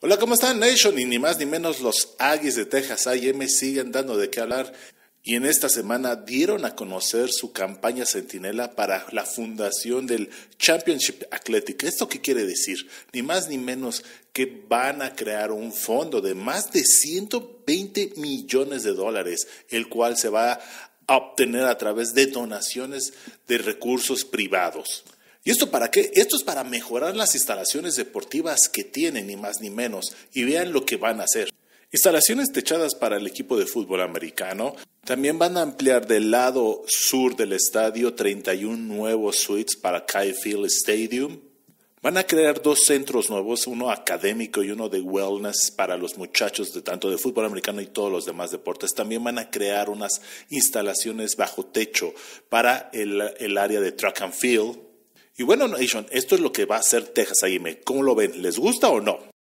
Hola, ¿cómo están, Nation? Y ni más ni menos los Aggies de Texas A&M siguen dando de qué hablar. Y en esta semana dieron a conocer su campaña centinela para la fundación del Championship Athletic. ¿Esto qué quiere decir? Ni más ni menos que van a crear un fondo de más de 120 millones de dólares, el cual se va a obtener a través de donaciones de recursos privados. ¿Y esto para qué? Esto es para mejorar las instalaciones deportivas que tienen, ni más ni menos, y vean lo que van a hacer. Instalaciones techadas para el equipo de fútbol americano. También van a ampliar del lado sur del estadio 31 nuevos suites para Kai Field Stadium. Van a crear dos centros nuevos, uno académico y uno de wellness para los muchachos de tanto de fútbol americano y todos los demás deportes. También van a crear unas instalaciones bajo techo para el, el área de track and field y bueno, Nation, esto es lo que va a hacer Texas A&M. ¿Cómo lo ven? ¿Les gusta o no?